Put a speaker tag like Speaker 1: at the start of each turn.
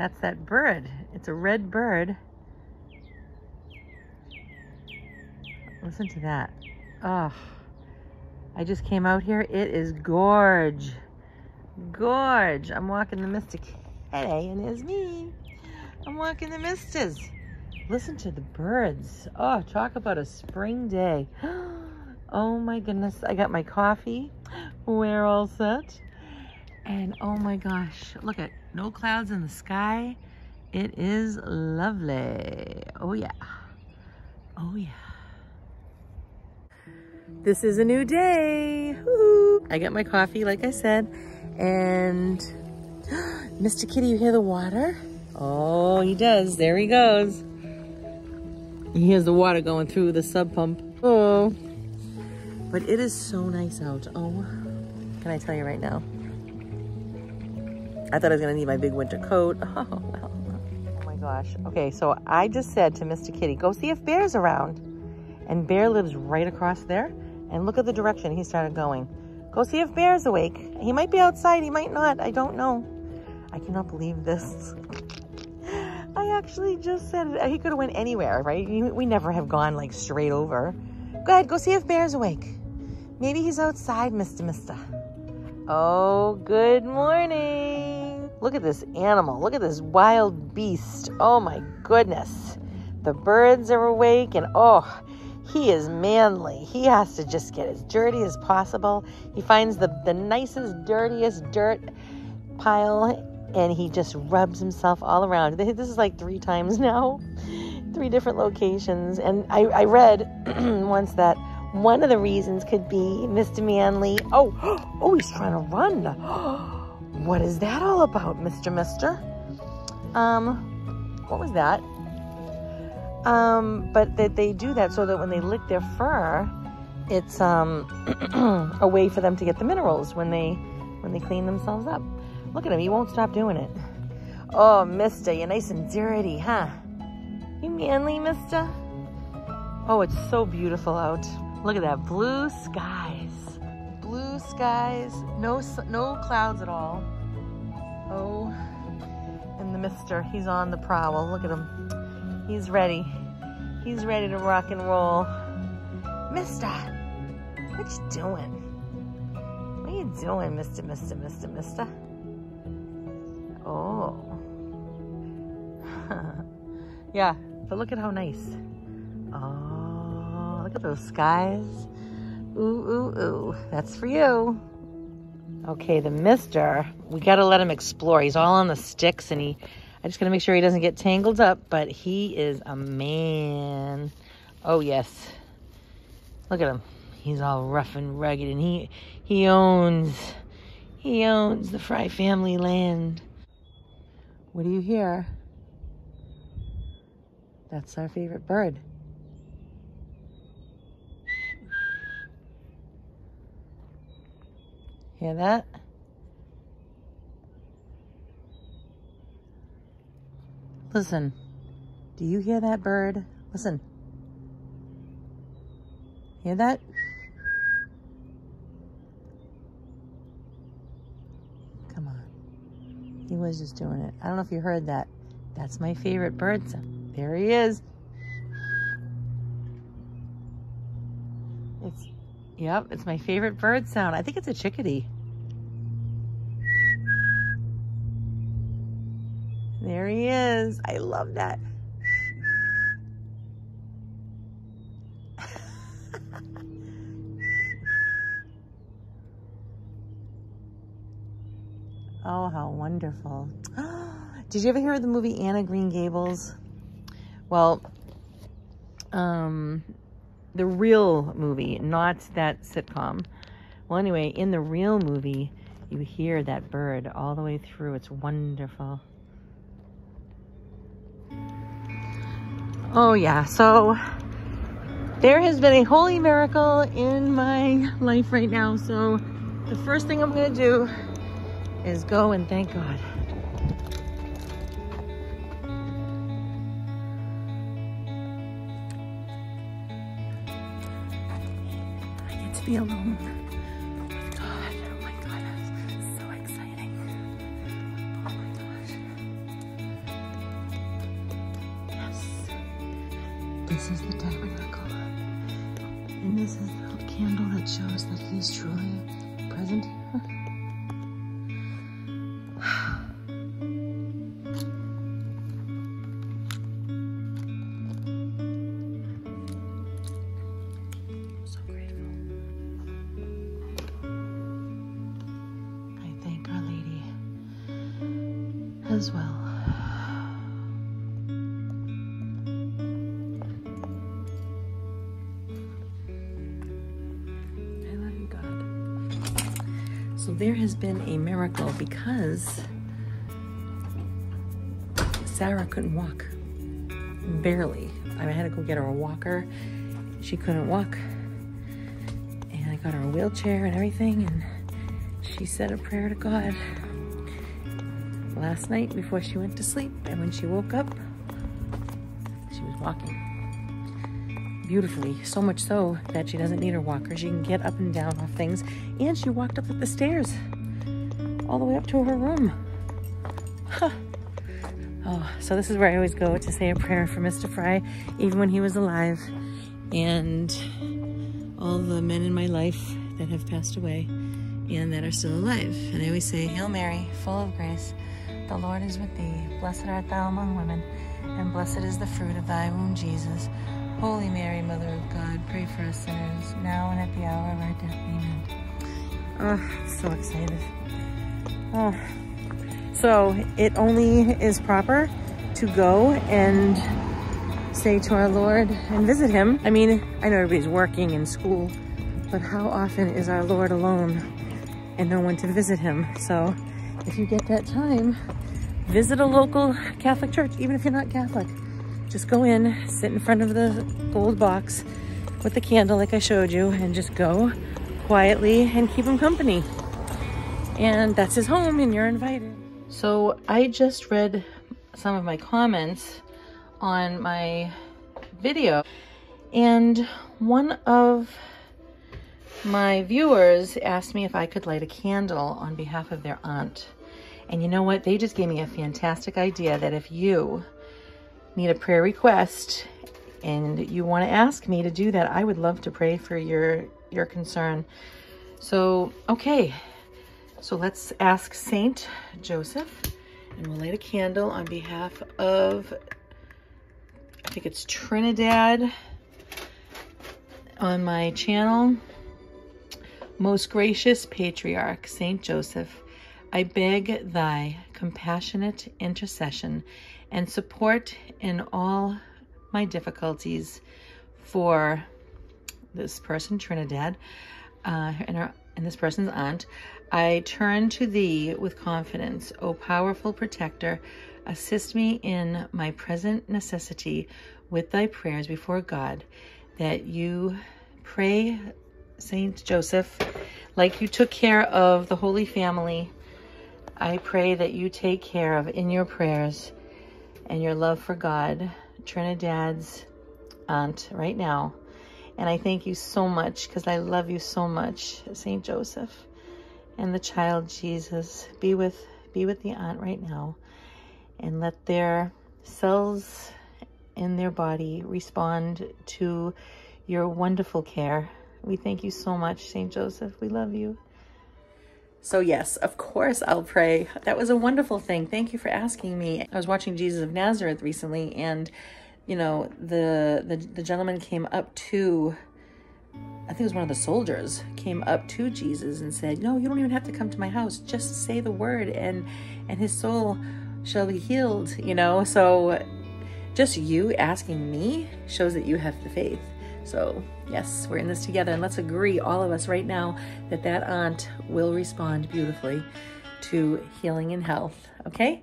Speaker 1: That's that bird. It's a red bird. Listen to that. Oh, I just came out here. It is gorge. Gorge. I'm walking the Mystic Hey, and it's me. I'm walking the Mistas. Listen to the birds. Oh, talk about a spring day. Oh my goodness. I got my coffee. We're all set. And oh my gosh, look at no clouds in the sky. It is lovely. Oh yeah. Oh yeah. This is a new day. I got my coffee, like I said, and Mr. Kitty, you hear the water? Oh, he does. There he goes. He hears the water going through the sump pump. Oh, but it is so nice out. Oh, can I tell you right now? I thought I was gonna need my big winter coat. Oh, well. Oh my gosh. Okay, so I just said to Mr. Kitty, go see if Bear's around. And Bear lives right across there. And look at the direction he started going. Go see if Bear's awake. He might be outside, he might not. I don't know. I cannot believe this. I actually just said it. He could have went anywhere, right? We never have gone like straight over. Go ahead, go see if Bear's awake. Maybe he's outside, Mr. Mister. Oh, good morning. Look at this animal. Look at this wild beast. Oh my goodness. The birds are awake and oh, he is manly. He has to just get as dirty as possible. He finds the, the nicest, dirtiest dirt pile and he just rubs himself all around. This is like three times now, three different locations. And I, I read once that one of the reasons could be Mr. Manly. Oh, oh, he's trying to run. Oh, What is that all about, Mr. Mister? Um, what was that? Um, but that they do that so that when they lick their fur, it's um a way for them to get the minerals when they when they clean themselves up. Look at him, he won't stop doing it. Oh, mister, you're nice and dirty, huh? You manly, mister? Oh, it's so beautiful out. Look at that, blue skies. Blue skies, no, no clouds at all. Oh, and the mister, he's on the prowl. Look at him. He's ready. He's ready to rock and roll. Mister, what you doing? What are you doing, mister, mister, mister, mister? Oh. yeah, but look at how nice. Oh, look at those skies. Ooh, ooh, ooh. That's for you. Okay, the mister, we got to let him explore. He's all on the sticks and he, I just got to make sure he doesn't get tangled up, but he is a man. Oh, yes. Look at him. He's all rough and rugged and he, he owns, he owns the Fry family land. What do you hear? That's our favorite bird. Hear that? Listen. Do you hear that bird? Listen. Hear that? Come on. He was just doing it. I don't know if you heard that. That's my favorite bird. There he is. It's, yep, it's my favorite bird sound. I think it's a chickadee. There he is. I love that. Oh, how wonderful. Did you ever hear of the movie Anne of Green Gables? Well, um, the real movie, not that sitcom. Well, anyway, in the real movie, you hear that bird all the way through. It's wonderful. Oh, yeah. So there has been a holy miracle in my life right now. So the first thing I'm going to do is go and thank God. be alone. Oh oh this is the tabernacle. And this is the candle that shows that he's truly present as well. So there has been a miracle because Sarah couldn't walk. Barely. I had to go get her a walker. She couldn't walk. And I got her a wheelchair and everything, and she said a prayer to God last night before she went to sleep. And when she woke up, she was walking beautifully. So much so that she doesn't need her walker. She can get up and down off things. And she walked up the stairs all the way up to her room. Huh. Oh, so this is where I always go to say a prayer for Mr. Fry, even when he was alive, and all the men in my life that have passed away and that are still alive. And I always say, Hail Mary, full of grace, the Lord is with thee. Blessed art thou among women, and blessed is the fruit of thy womb, Jesus. Holy Mary, Mother of God, pray for us sinners, now and at the hour of our death. Amen. Oh, so excited. Oh. So it only is proper to go and say to our Lord and visit him. I mean, I know everybody's working in school, but how often is our Lord alone and no one to visit him? So if you get that time, visit a local Catholic church, even if you're not Catholic. Just go in, sit in front of the gold box with the candle like I showed you, and just go quietly and keep him company. And that's his home and you're invited. So I just read some of my comments on my video and one of my viewers asked me if I could light a candle on behalf of their aunt. And you know what? They just gave me a fantastic idea that if you need a prayer request and you want to ask me to do that, I would love to pray for your your concern. So, okay. So let's ask Saint Joseph and we'll light a candle on behalf of I think it's Trinidad on my channel. Most gracious patriarch, Saint Joseph, I beg thy compassionate intercession and support in all my difficulties for this person, Trinidad, uh, and, her, and this person's aunt. I turn to thee with confidence, O powerful protector. Assist me in my present necessity with thy prayers before God, that you pray Saint Joseph, like you took care of the Holy Family, I pray that you take care of in your prayers and your love for God, Trinidad's aunt right now. And I thank you so much because I love you so much, Saint Joseph and the child Jesus. Be with be with the aunt right now and let their cells in their body respond to your wonderful care we thank you so much, St. Joseph. We love you. So yes, of course I'll pray. That was a wonderful thing. Thank you for asking me. I was watching Jesus of Nazareth recently and you know, the the, the gentleman came up to I think it was one of the soldiers came up to Jesus and said, "No, you don't even have to come to my house. Just say the word and and his soul shall be healed." You know, so just you asking me shows that you have the faith. So yes, we're in this together and let's agree, all of us right now, that that aunt will respond beautifully to healing and health, okay?